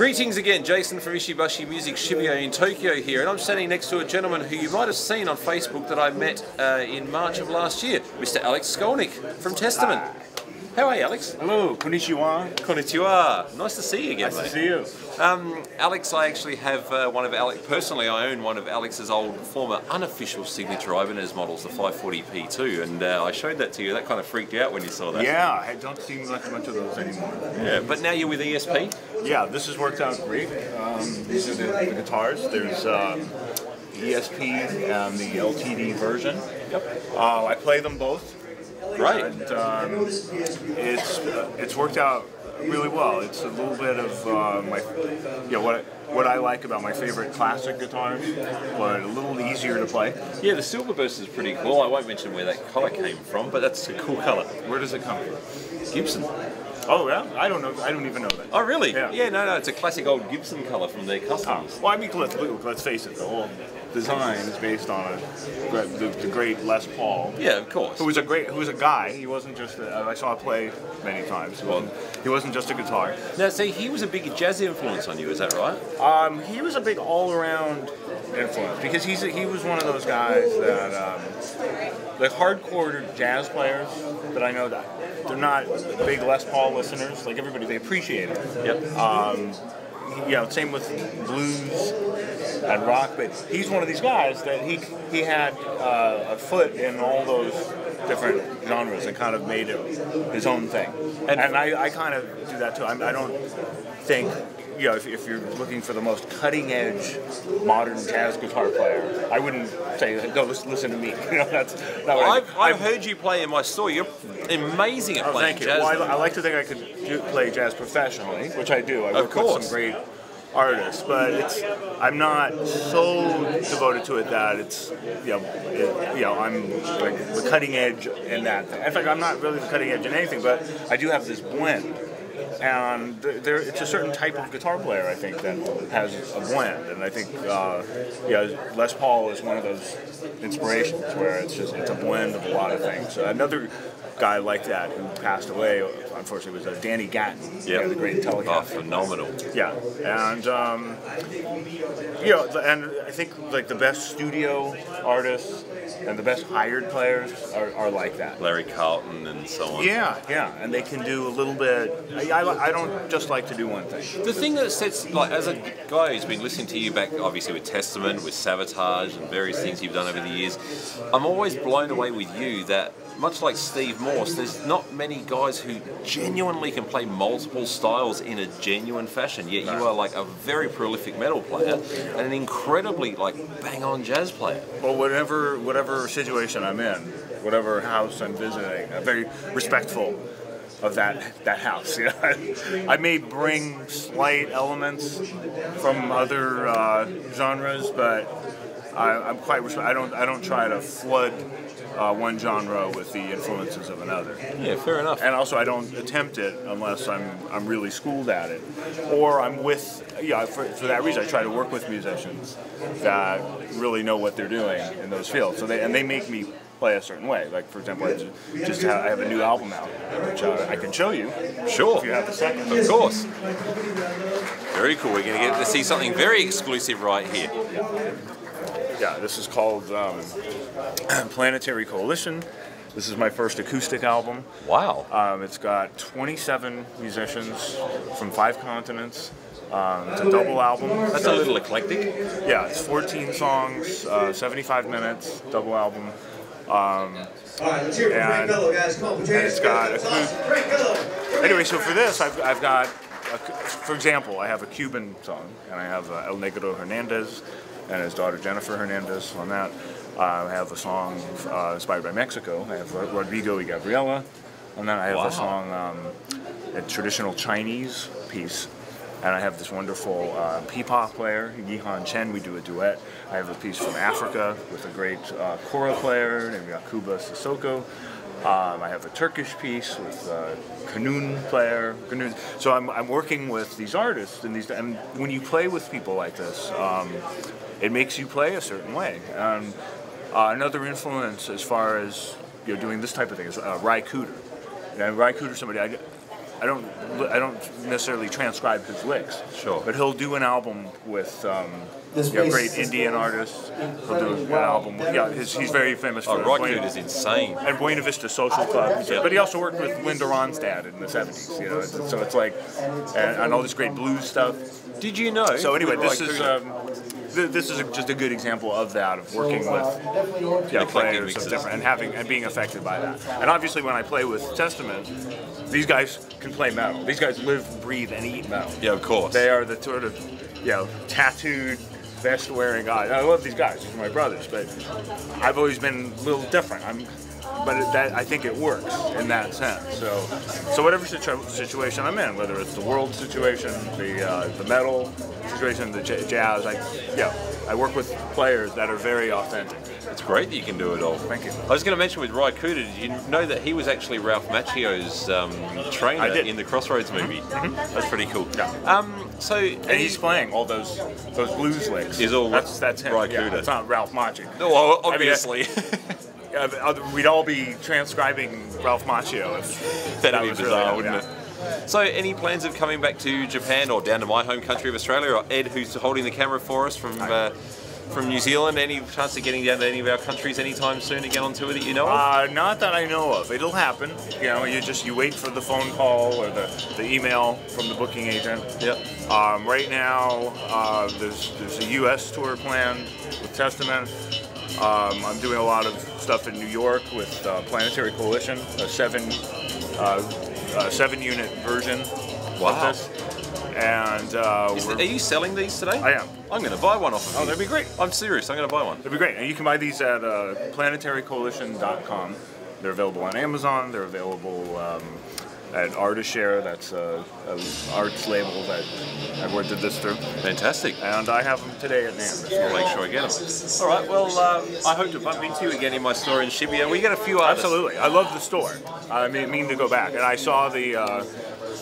Greetings again, Jason from Ishibashi Music Shibuya in Tokyo here, and I'm standing next to a gentleman who you might have seen on Facebook that I met uh, in March of last year, Mr. Alex Skolnick from Testament. How are you, Alex? Hello, konnichiwa. Konnichiwa. Nice to see you again, Nice mate. to see you. Um, Alex, I actually have uh, one of Alex, personally I own one of Alex's old former unofficial signature Ibanez models, the 540p2, and uh, I showed that to you. That kind of freaked you out when you saw that. Yeah, I don't see much, much of those anymore. Yeah, But now you're with ESP? Yeah, this has worked out great. Um, these are the, the guitars. There's um, ESP and the LTD version. Yep. Uh, I play them both, Great. and um, it's uh, it's worked out really well. It's a little bit of uh, my, you know, what what I like about my favorite classic guitars, but a little easier to play. Yeah, the Silver Burst is pretty cool. I won't mention where that colour came from, but that's a cool colour. Where does it come from? Gibson. Oh yeah, I don't know. I don't even know that. Oh, really? Yeah. yeah no, no, it's a classic old Gibson colour from their Oh, customs. well, I mean, let's, let's face it, the whole design is based on a, the, the great Les Paul, Yeah, of course. who was a great, who was a guy. He wasn't just. A, I saw him play many times. He wasn't, he wasn't just a guitar. Now, see, he was a big jazz influence on you, is that right? Um, he was a big all-around influence because he's a, he was one of those guys that um, like hardcore jazz players that I know that they're not big Les Paul listeners. Like everybody, they appreciate it. Yep. Um, you know, same with blues and rock, but he's one of these guys that he he had uh, a foot in all those different genres and kind of made it his own thing. And- And, I, I kind of do that too. I'm, I don't think. You know, if, if you're looking for the most cutting edge modern jazz guitar player, I wouldn't say go listen, listen to me. You know, that's not what I- I've, I've heard you play in my store. You're amazing at Oh, playing thank you. jazz. Well, I, I like to think I could do, play jazz professionally, which I do. I work course. with some great artists, but it's I'm not so devoted to it that it's you know it, you know I'm like the cutting edge in that. In fact, I'm not really the cutting edge in anything, but I do have this blend. And there, there, it's a certain type of guitar player, I think, that has a blend. And I think, uh, yeah, Les Paul is one of those inspirations where it's just it's a blend of a lot of things. Another guy like that who passed away, unfortunately, was uh, Danny Gatton, know, the great Oh, phenomenal. Yeah, and um, you know, and I think like the best studio artists and the best hired players are, are like that. Larry Carlton and so on. Yeah, yeah, and they can do a little bit. I, I, I don't just like to do one thing. The thing that sets, like, as a guy who's been listening to you back, obviously with Testament, with Savatage, and various things you've done over the years, I'm always blown away with you that, much like Steve Morse, there's not many guys who genuinely can play multiple styles in a genuine fashion. Yet you are like a very prolific metal player and an incredibly like bang-on jazz player. Well, whatever whatever situation I'm in, whatever house I'm visiting, I'm very respectful of that that house. Know? I may bring slight elements from other uh, genres, but I, I'm quite. I don't. I don't try to flood uh, one genre with the influences of another. Yeah, fair enough. And also, I don't attempt it unless I'm I'm really schooled at it, or I'm with. Yeah, for, for that reason, I try to work with musicians that really know what they're doing in those fields. So they and they make me play a certain way. Like for example, I ju- just have, I have a new album out, which uh, I can show you Sure. if you have a second. Of course. Very cool. We're going to get to see something very exclusive right here. Yeah, this is called um, Planetary Coalition. This is my first acoustic album. Wow. Um, it's got 27 musicians from five continents. Um, it's a double album. That's a little eclectic. Yeah, it's 14 songs, uh, 75 minutes, double album. Um, Let's hear it for Frank And-. Come on, and it's got a That's awesome. Frank Bello. anyway, so for this, I've, I've got, a, for example, I have a Cuban song, and I have uh, El Negro Hernandez and his daughter Jennifer Hernandez on that. Uh, I have a song uh, inspired by Mexico. I have Rodrigo y Gabriela. And then I have Wow. a song, um, a traditional Chinese piece. And I have this wonderful uh, pipa player, Yihan Chen. We do a duet. I have a piece from Africa with a great uh, kora player named Yacouba Sissoko. Um, I have a Turkish piece with a Kanun player. Kanun. So I'm, I'm working with these artists, and these. And when you play with people like this, um, it makes you play a certain way. And uh, another influence as far as you know doing this type of thing is uh, Ry Cooder. And Ry Cooder, somebody I, I don't I don't necessarily transcribe his licks. Sure. But he'll do an album with um, This you know, great Indian artists. He'll do an album. With, yeah, his, he's very famous for Oh, Buena- Ry Cooder is insane. and Buena Vista Social Club. Yeah. But he also worked with Linda Ronstadt in the 70s, you know, so it's like, and, and all this great blues stuff. Did you know? So anyway, this is um, this is a, just a good example of that, of working with Definitely going to you know, Eclectic players of different and having and being affected by that. And obviously, when I play with Testament, these guys can play metal. These guys live, breathe, and eat metal. yeah, of course. They are the sort of, you know, tattooed, vest wearing guys. I love these guys. These are my brothers, but I've always been a little different. I'm, but it, that I think it works in that sense. So, so whatever situ- situation I'm in, whether it's the world situation, the uh, the metal situation, the jazz, I, yeah, I work with players that are very authentic. It's great that you can do it all. Thank you. I was going to mention with Ry Cooder, did you know that he was actually Ralph Macchio's um, trainer in the Crossroads movie? That's pretty cool. Yeah. Um, so, And he's playing all those those blues licks. Is all that's that's him. Ry Yeah, it's not Ralph Macchio. well, I mean, but other- we'd all be transcribing Ralph Macchio if That'd that be was bizarre, really, wouldn't yeah. it? So, any plans of coming back to Japan or down to my home country of Australia, or Ed, who's holding the camera for us from uh, from New Zealand? Any chance of getting down to any of our countries anytime soon to get on tour that you know of? Uh, not that I know of. It'll happen. You know, you just you wait for the phone call or the, the email from the booking agent. yep. Um, right now, uh, there's there's a U.S. tour planned with Testament. Um, I'm doing a lot of stuff in New York with uh, Planetary Coalition, a seven uh, seven unit version Wow. of this. And uh, the- are you selling these today? I am. I'm going to buy one off of you. Oh, that'd be great. I'm serious. I'm going to buy one. That'd be great. And you can buy these at uh, planetarycoalition.com. They're available on Amazon. They're available um, at ArtistShare. That's uh, an arts label that I worked this through. Fantastic. And I have them today at NAMM. I'll make sure I get them. All right. Well, um, I hope to bump into you again in my store in Shibuya. We get a few artists. Absolutely. I love the store. I mean, mean to go back. And I saw the, uh,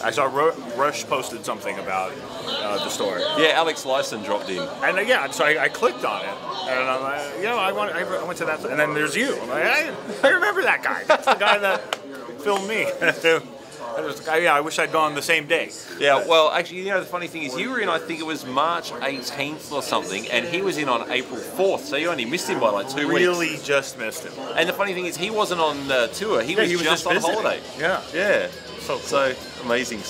I saw Ru- Rush posted something about uh, the store. Yeah, Alex Lifeson dropped in. And uh, yeah, so I, I clicked on it, and I'm like, you know, I want, I went to that, and then there's you. I'm like, I, I remember that guy. That's the guy that filmed me. I was, I, yeah, I wish I'd gone the same day. Yeah, well, actually, you know, the funny thing is, you were in, I think it was March 18th or something, and he was in on April 4th, so you only missed him by like two weeks. Really, just missed him. And the funny thing is, he wasn't on uh, tour, he, Yeah, was he was just, just on visiting. holiday. Yeah. Yeah. So cool. So, amazing.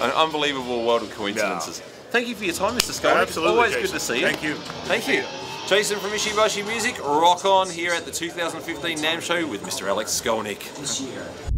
An unbelievable world of coincidences. Thank you for your time, Mr. Scully. Absolutely, Always Jason. good to see you. Thank you. Thank you. Jason from Ishibashi Music, rock on here at the 2015 NAMM show with Mr. Alex Skolnick.